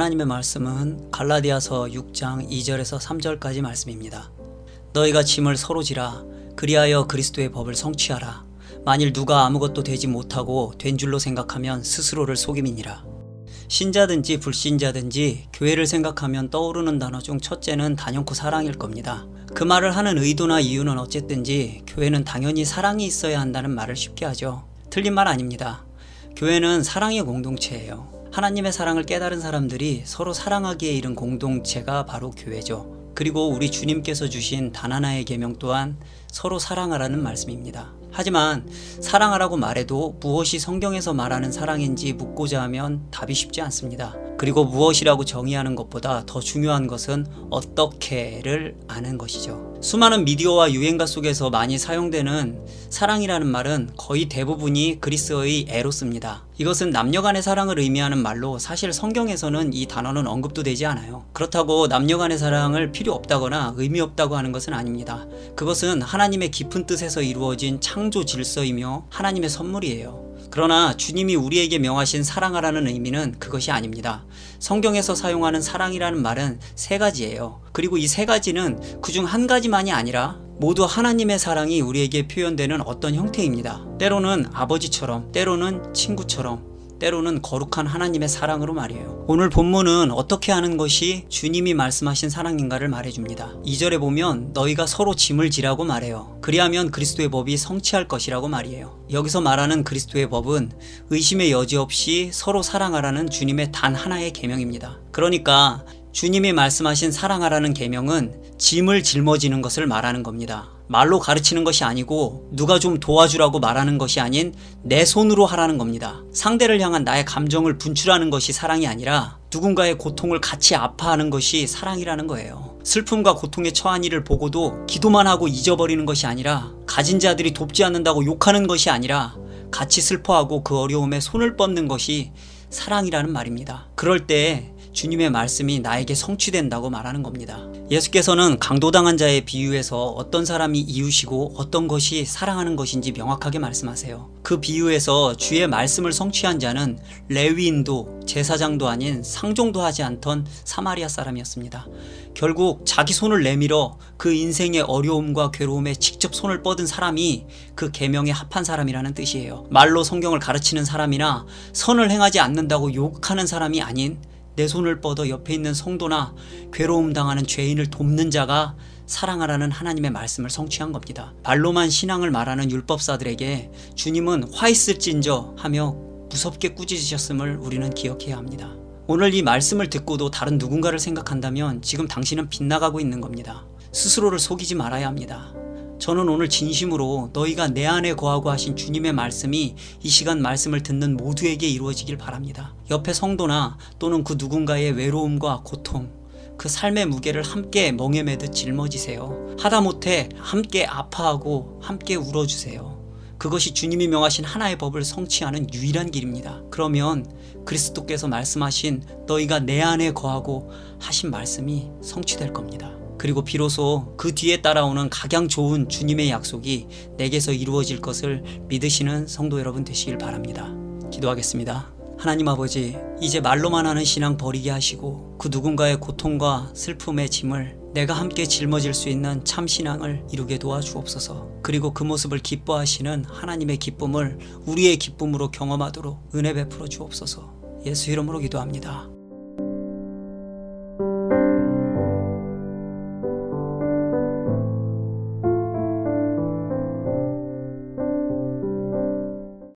하나님의 말씀은 갈라디아서 6장 2절에서 3절까지 말씀입니다. 너희가 짐을 서로 지라 그리하여 그리스도의 법을 성취하라. 만일 누가 아무것도 되지 못하고 된 줄로 생각하면 스스로를 속임이니라. 신자든지 불신자든지 교회를 생각하면 떠오르는 단어 중 첫째는 단연코 사랑일 겁니다. 그 말을 하는 의도나 이유는 어쨌든지 교회는 당연히 사랑이 있어야 한다는 말을 쉽게 하죠. 틀린 말 아닙니다. 교회는 사랑의 공동체예요. 하나님의 사랑을 깨달은 사람들이 서로 사랑하기에 이른 공동체가 바로 교회죠. 그리고 우리 주님께서 주신 단 하나의 계명 또한 서로 사랑하라는 말씀입니다. 하지만 사랑하라고 말해도 무엇이 성경에서 말하는 사랑인지 묻고자 하면 답이 쉽지 않습니다. 그리고 무엇이라고 정의하는 것보다 더 중요한 것은 어떻게를 아는 것이죠. 수많은 미디어와 유행가 속에서 많이 사용되는 사랑이라는 말은 거의 대부분이 그리스어의 에로스입니다. 이것은 남녀 간의 사랑을 의미하는 말로 사실 성경에서는 이 단어는 언급도 되지 않아요. 그렇다고 남녀 간의 사랑을 필요 없다거나 의미 없다고 하는 것은 아닙니다. 그것은 하나님의 깊은 뜻에서 이루어진 창조 질서이며 하나님의 선물이에요. 그러나 주님이 우리에게 명하신 사랑하라는 의미는 그것이 아닙니다. 성경에서 사용하는 사랑이라는 말은 세 가지예요. 그리고 이 세 가지는 그중 한 가지만이 아니라 모두 하나님의 사랑이 우리에게 표현되는 어떤 형태입니다. 때로는 아버지처럼, 때로는 친구처럼, 때로는 거룩한 하나님의 사랑으로 말이에요. 오늘 본문은 어떻게 하는 것이 주님이 말씀하신 사랑인가를 말해줍니다. 2절에 보면 너희가 서로 짐을 지라고 말해요. 그리하면 그리스도의 법이 성취할 것이라고 말이에요. 여기서 말하는 그리스도의 법은 의심의 여지 없이 서로 사랑하라는 주님의 단 하나의 계명입니다. 그러니까 주님이 말씀하신 사랑하라는 계명은 짐을 짊어지는 것을 말하는 겁니다. 말로 가르치는 것이 아니고 누가 좀 도와주라고 말하는 것이 아닌 내 손으로 하라는 겁니다. 상대를 향한 나의 감정을 분출하는 것이 사랑이 아니라 누군가의 고통을 같이 아파하는 것이 사랑이라는 거예요. 슬픔과 고통에 처한 이를 보고도 기도만 하고 잊어버리는 것이 아니라 가진 자들이 돕지 않는다고 욕하는 것이 아니라 같이 슬퍼하고 그 어려움에 손을 뻗는 것이 사랑이라는 말입니다. 그럴 때 주님의 말씀이 나에게 성취된다고 말하는 겁니다. 예수께서는 강도당한 자의 비유에서 어떤 사람이 이웃이고 어떤 것이 사랑하는 것인지 명확하게 말씀하세요. 그 비유에서 주의 말씀을 성취한 자는 레위인도 제사장도 아닌 상종도 하지 않던 사마리아 사람이었습니다. 결국 자기 손을 내밀어 그 인생의 어려움과 괴로움에 직접 손을 뻗은 사람이 그 계명에 합한 사람이라는 뜻이에요. 말로 성경을 가르치는 사람이나 선을 행하지 않는다고 욕하는 사람이 아닌 내 손을 뻗어 옆에 있는 성도나 괴로움 당하는 죄인을 돕는 자가 사랑하라는 하나님의 말씀을 성취한 겁니다. 발로만 신앙을 말하는 율법사들에게 주님은 화 있을진저 하며 무섭게 꾸짖으셨음을 우리는 기억해야 합니다. 오늘 이 말씀을 듣고도 다른 누군가를 생각한다면 지금 당신은 빗나가고 있는 겁니다. 스스로를 속이지 말아야 합니다. 저는 오늘 진심으로 너희가 내 안에 거하고 하신 주님의 말씀이 이 시간 말씀을 듣는 모두에게 이루어지길 바랍니다. 옆에 성도나 또는 그 누군가의 외로움과 고통, 그 삶의 무게를 함께 멍에 매듯 짊어지세요. 하다못해 함께 아파하고 함께 울어주세요. 그것이 주님이 명하신 하나의 법을 성취하는 유일한 길입니다. 그러면 그리스도께서 말씀하신 너희가 내 안에 거하고 하신 말씀이 성취될 겁니다. 그리고 비로소 그 뒤에 따라오는 각양 좋은 주님의 약속이 내게서 이루어질 것을 믿으시는 성도 여러분 되시길 바랍니다. 기도하겠습니다. 하나님 아버지, 이제 말로만 하는 신앙 버리게 하시고 그 누군가의 고통과 슬픔의 짐을 내가 함께 짊어질 수 있는 참 신앙을 이루게 도와주옵소서. 그리고 그 모습을 기뻐하시는 하나님의 기쁨을 우리의 기쁨으로 경험하도록 은혜 베풀어 주옵소서. 예수 이름으로 기도합니다.